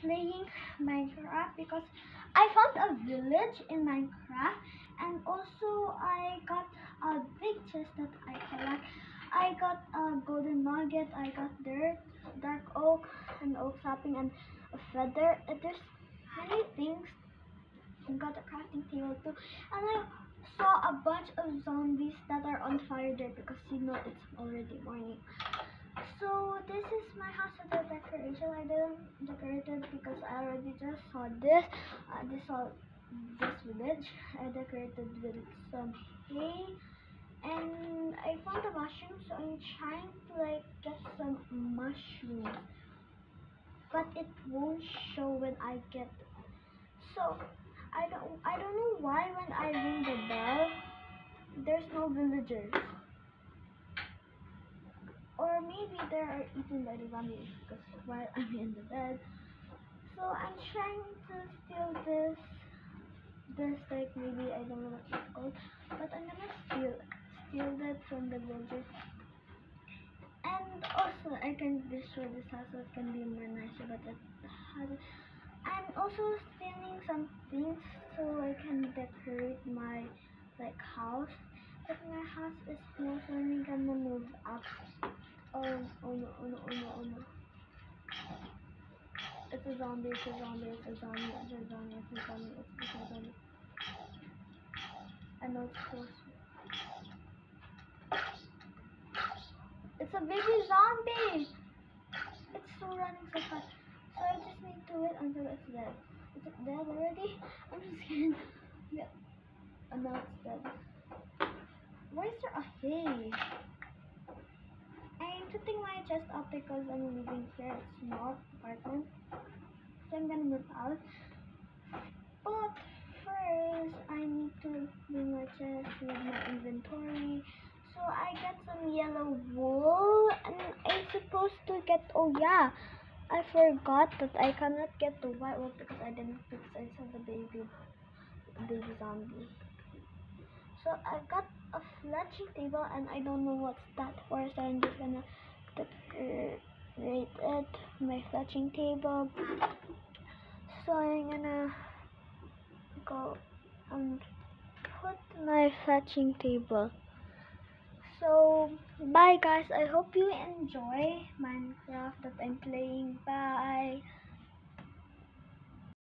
playing Minecraft because I found a village in Minecraft and also I got a big chest that I collect. I got a golden nugget, I got dirt, dark oak, and oak sapping, and a feather. There's many things. I got a crafting table too. And I saw a bunch of zombies that are on fire there because you know it's already morning. So this is my house with the decoration. I didn't decorate it because I already just saw this. Just saw this village. I decorated with some hay and I found a mushroom so I'm trying to like get some mushrooms. But it won't show when I get so I don't I don't know why when I ring the bell there's no villagers. Or maybe they are eaten by the zombies because while I'm in the bed. So I'm trying to steal this this like maybe I don't know what it's called. But I'm gonna steal steal that from the villagers. And also I can destroy this house so it can be more nicer but it has I'm also stealing some can decorate my like house. If my house is small so I'm gonna move up Oh, oh no, oh no, oh no, oh no. It's a zombie, it's a zombie, it's a zombie, it's a zombie, it's a zombie, it's a zombie. I know it's close. It's a baby zombie! It's still running so fast. So I just need to wait until it's dead. Is it dead already? I'm just scared. Yeah. And now it's dead. Why is there a hay? I'm putting my chest up because I'm living here. It's small apartment. So I'm gonna move out. But first, I need to bring my chest with my inventory. So I got some yellow wool and I'm supposed to get, oh yeah, I forgot that I cannot get the white wool because I didn't fix I saw the baby, baby zombie. So I got a fletching table and I don't know what's that for so I'm just gonna decorate it my fletching table so I'm gonna go and put my fletching table so bye guys. I hope you enjoy Minecraft that I'm playing. Bye